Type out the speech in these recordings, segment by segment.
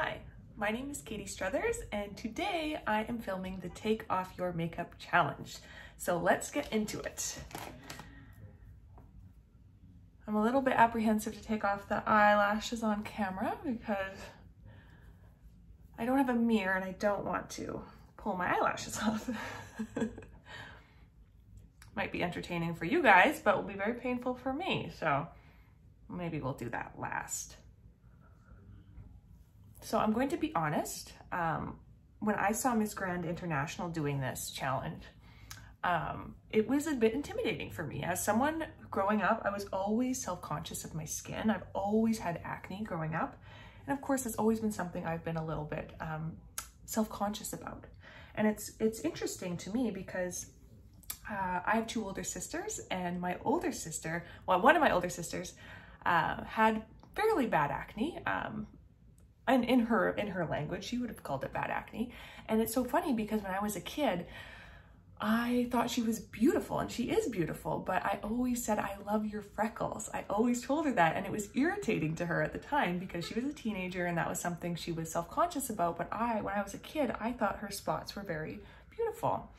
Hi, my name is Katie Struthers and today I am filming the Take Off Your Makeup Challenge. So let's get into it. I'm a little bit apprehensive to take off the eyelashes on camera because I don't have a mirror and I don't want to pull my eyelashes off. Might be entertaining for you guys, but will be very painful for me. So maybe we'll do that last. So I'm going to be honest. Um, when I saw Miss Grand International doing this challenge, um, it was a bit intimidating for me. As someone growing up, I was always self-conscious of my skin. I've always had acne growing up. And of course, it's always been something I've been a little bit um, self-conscious about. And it's, it's interesting to me because uh, I have two older sisters and my older sister, well, one of my older sisters uh, had fairly bad acne. Um, and in her in her language, she would have called it bad acne. And it's so funny because when I was a kid, I thought she was beautiful and she is beautiful, but I always said, I love your freckles. I always told her that. And it was irritating to her at the time because she was a teenager and that was something she was self-conscious about. But I, when I was a kid, I thought her spots were very beautiful.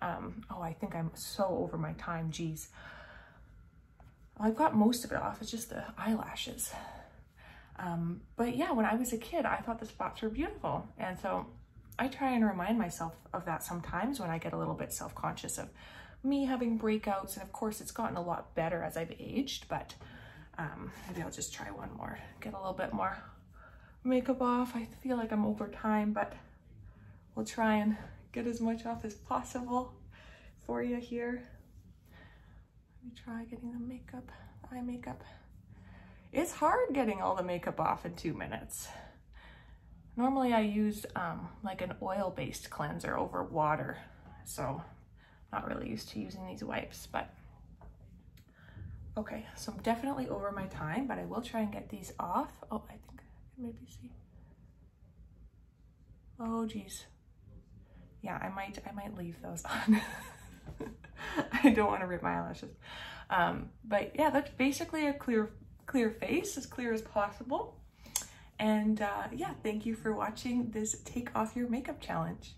Um, oh, I think I'm so over my time, geez. I've got most of it off, it's just the eyelashes. Um, but yeah, when I was a kid, I thought the spots were beautiful. And so I try and remind myself of that sometimes when I get a little bit self-conscious of me having breakouts. And of course, it's gotten a lot better as I've aged, but um, maybe I'll just try one more, get a little bit more makeup off. I feel like I'm over time, but we'll try and get as much off as possible for you here. Let me try getting the makeup, eye makeup. It's hard getting all the makeup off in two minutes. Normally I use um, like an oil-based cleanser over water, so I'm not really used to using these wipes, but okay, so I'm definitely over my time, but I will try and get these off. Oh, I think I can maybe see. Oh, geez. Yeah, I might, I might leave those on. I don't want to rip my eyelashes. Um, but yeah, that's basically a clear clear face, as clear as possible. And uh, yeah, thank you for watching this Take Off Your Makeup Challenge.